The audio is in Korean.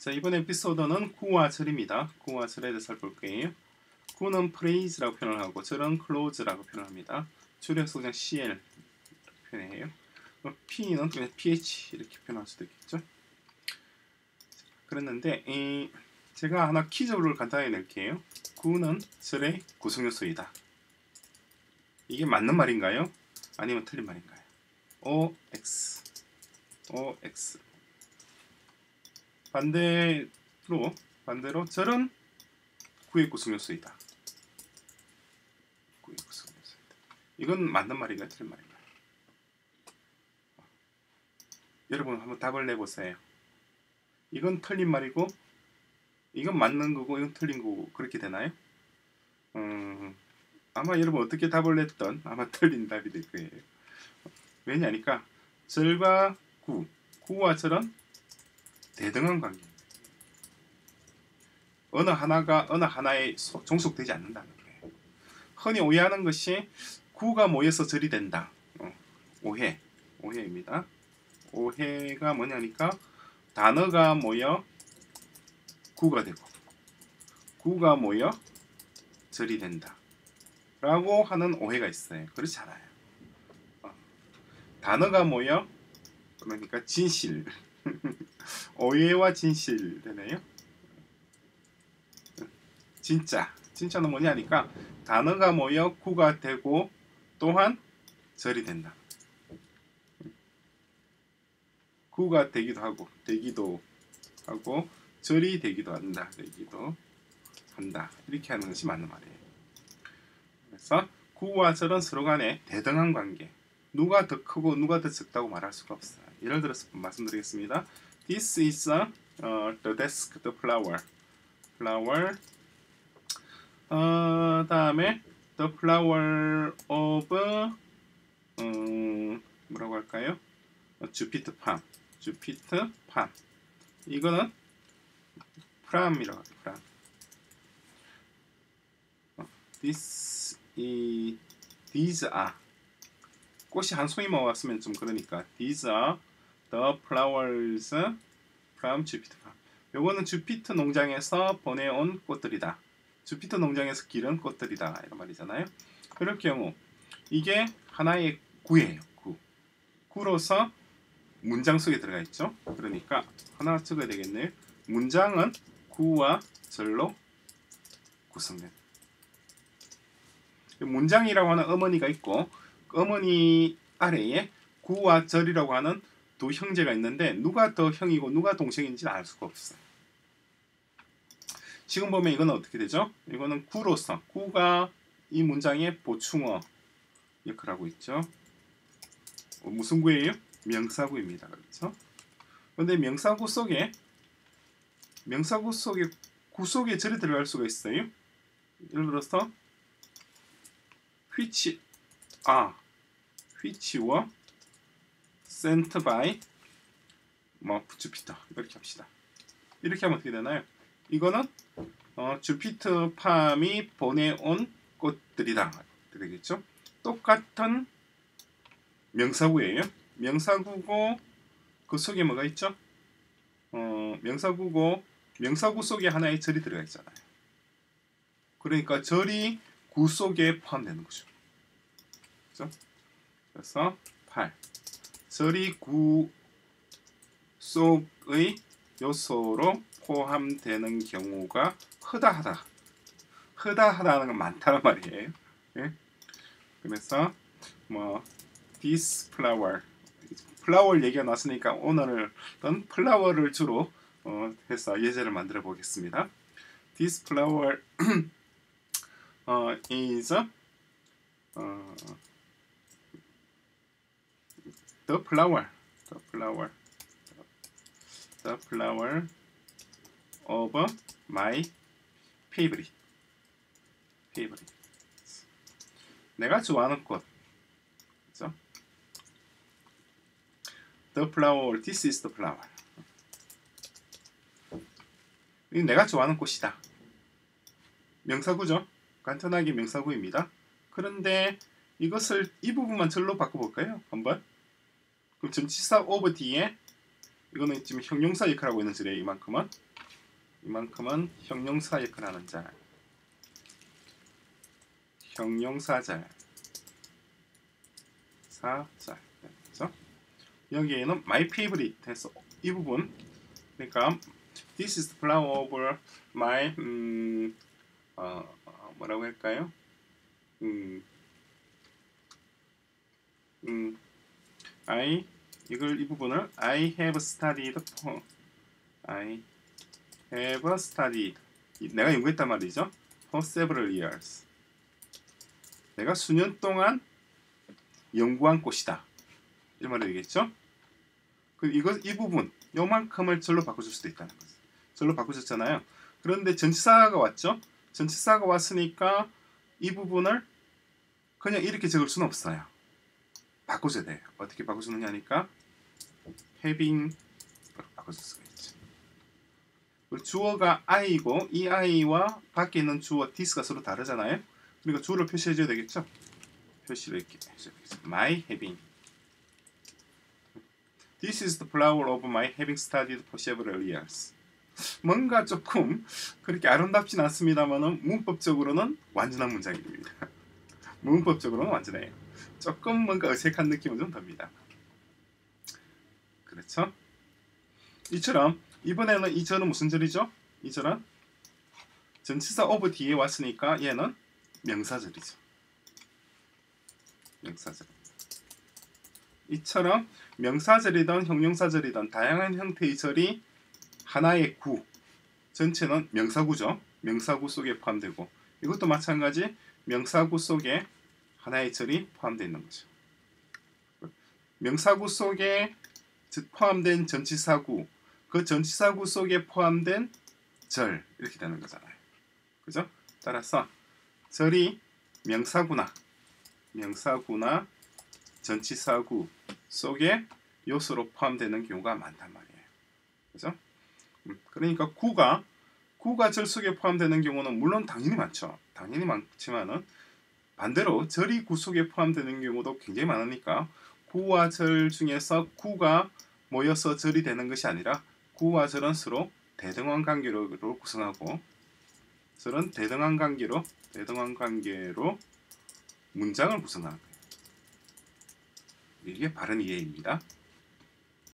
자 이번 에피소드는 구와 절입니다. 구와 절에 볼 거예요. 구는 프레이즈라고 표현을 하고 절은 클로즈라고 표현합니다. 줄여서 그냥 CL 표현해요. P는 그냥 PH 이렇게 표현할 수도 있겠죠. 그랬는데 이 제가 하나 키적으로 간단히 낼게요. 구는 절의 구성 요소이다. 이게 맞는 말인가요? 아니면 틀린 말인가요? OX OX 반대로 반대로 절은 구의 구성 요소이다. 구의 구성 요소이다. 이건 맞는 말인가요? 틀린 말인가요? 여러분 한번 답을 내보세요. 이건 틀린 말이고 이건 맞는 거고 이건 틀린 거고 그렇게 되나요? 음, 아마 여러분 어떻게 답을 냈던 아마 틀린 답이 될 거예요. 왜냐니까 절과 구, 구와 절은 대등한 관계. 어느 하나가 어느 하나에 소, 종속되지 않는다는 거예요. 흔히 오해하는 것이 구가 모여서 절이 된다. 어, 오해, 오해입니다. 오해가 뭐냐니까 단어가 모여 구가 되고 구가 모여 절이 된다. 라고 하는 오해가 있어요. 그렇지 않아요. 어. 단어가 모여 그러니까 진실 오해와 진실 되네요. 진짜 진짜는 뭐냐니까 단어가 모여 구가 되고 또한 절이 된다. 구가 되기도 하고 되기도 하고 절이 되기도 한다. 되기도 한다. 이렇게 하는 것이 맞는 말이에요. 그래서 구와 절은 서로 간에 대등한 관계. 누가 더 크고 누가 더 적다고 말할 수가 없어요. 예를 들어서 말씀드리겠습니다. This is uh, the desk, the flower. flower. 어, 다음에 the flower of 음, 뭐라고 할까요? Jupiter farm. Jupiter farm. 이거는 from이라고 하죠. from. This is these are 꽃이 한 송이만 왔으면 좀 그러니까 these are the flowers from Jupiter. 요거는 Jupiter 농장에서 보내온 꽃들이다. 주피터 농장에서 기른 꽃들이다 이런 말이잖아요. 그럴 경우 이게 하나의 구예요. 구. 구로서 문장 속에 들어가 있죠. 그러니까 하나 적어야 되겠네요. 문장은 구와 절로 구성된. 문장이라고 하는 어머니가 있고 그 어머니 아래에 구와 절이라고 하는 두 형제가 있는데 누가 더 형이고 누가 동생인지는 알 수가 없어요. 지금 보면 이거는 어떻게 되죠? 이거는 구로서 구가 이 문장의 보충어 역할을 하고 있죠. 어, 무슨 구예요? 명사구입니다. 그렇죠? 그런데 명사구 속에 명사구 속에 구 속에 절이 들어갈 수가 있어요. 예를 들어서 are which were sent by 뭐 주피터 이렇게 합시다. 이렇게 하면 어떻게 되나요? 이거는 어, 주피터 팜이 보내온 꽃들이다 되겠죠? 똑같은 명사구예요. 명사구고 그 속에 뭐가 있죠? 어, 명사구고 명사구 속에 하나의 절이 들어가 있잖아요. 그러니까 절이 구 속에 포함되는 거죠. 그렇죠? 그래서 8. 절이 구 속의 요소로 포함되는 경우가 흐다하다. 흐다하다는 건 많다는 말이에요. 예? 그래서 뭐 this flower 플라워 얘기가 나왔으니까 오늘은 플라워를 주로 어, 해서 예제를 만들어 보겠습니다. This flower uh, is uh, the flower, the flower, the flower of my favorite, favorite. 내가 좋아하는 꽃. 그죠? The flower, this is the flower. 이 내가 좋아하는 꽃이다. 명사구죠. 간단하게 명사구입니다. 그런데 이것을 이 부분만 절로 바꿔볼까요? 한번. 그럼 전치사 over 뒤에 이거는 지금 형용사 역할하고 있는 절이에요. 이만큼은 이만큼은 형용사 역할하는 자. 형용사절. 사절. 그렇죠? 여기에는 my favorite 해서 이 부분 그러니까 this is the flower of my 음, 어, 어, 뭐라고 할까요? 음, 음, I 이걸 이 부분을 I have studied for I have studied 이- 내가 연구했단 말이죠. for several years. 내가 수년 동안 연구한 꽃이다. 이런 말이 되겠죠? 그 이거 이 부분 요만큼을 절로 바꿔줄 수도 있다는 거죠. 절로 바꾸셨잖아요. 그런데 전치사가 왔죠. 전치사가 왔으니까 이 부분을 그냥 이렇게 적을 수는 없어요. 바꿔줘야 돼요. 어떻게 바꿔주느냐니까 having 바꿔줄 수가. 그리고 주어가 I고 이 I와 밖에 있는 주어 this가 서로 다르잖아요. 그러니까 주어를 표시해줘야 되겠죠. 표시를 이렇게 해줘야 되겠죠. My having This is the flower of my having studied for several years. 뭔가 조금 그렇게 아름답진 않습니다만은 문법적으로는 완전한 문장입니다. 문법적으로는 완전해요. 조금 뭔가 어색한 느낌은 좀 듭니다. 그렇죠? 이처럼 이번에는 이 절은 무슨 절이죠? 이 절은 전치사 of 뒤에 왔으니까 얘는 명사절이죠. 명사절. 이처럼 명사절이든 형용사절이든 다양한 형태의 절이 하나의 구 전체는 명사구죠. 명사구 속에 포함되고 이것도 마찬가지 명사구 속에 하나의 절이 포함되어 있는 거죠. 명사구 속에 즉 포함된 전치사구 그 전치사구 속에 포함된 절 이렇게 되는 거잖아요. 그죠? 따라서 절이 명사구나 명사구나 전치사구 속에 요소로 포함되는 경우가 많단 말이에요. 그죠? 음, 그러니까 구가 구가 절 속에 포함되는 경우는 물론 당연히 많죠. 당연히 많지만은 반대로 절이 구 속에 포함되는 경우도 굉장히 많으니까 구와 절 중에서 구가 모여서 절이 되는 것이 아니라 구와 절은 서로 대등한 관계로 구성하고 절은 대등한 관계로 대등한 관계로 문장을 구성하는 거예요. 이게 바른 이해입니다.